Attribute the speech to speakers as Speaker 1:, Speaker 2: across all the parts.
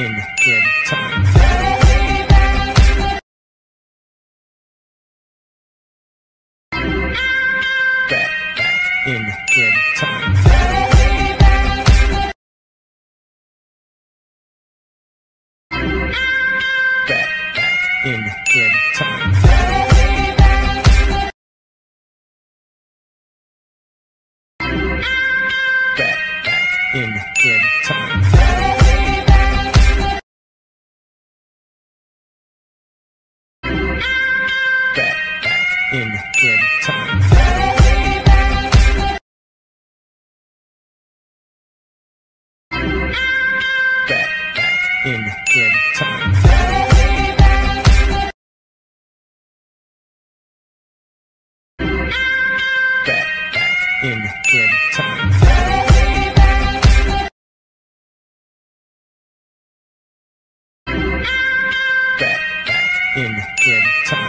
Speaker 1: in in time. In in time. Back back in in time. Back back in in time. In in time. Back back in in time. Back back in in time. Back back in in time.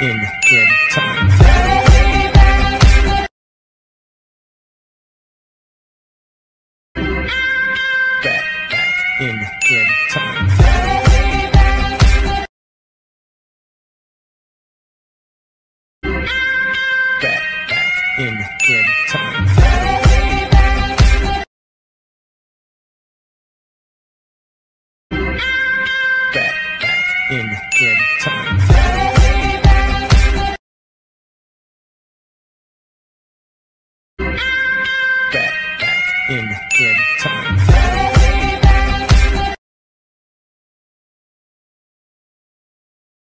Speaker 1: in, in time. in in time. Back, back in in time. Back, back in in in, in time.